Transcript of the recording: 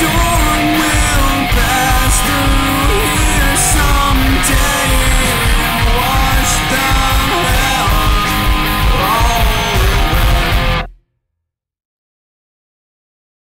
sure